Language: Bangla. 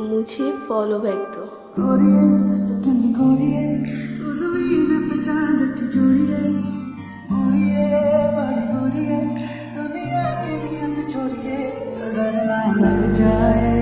मुझे फॉलो बैक दो जाए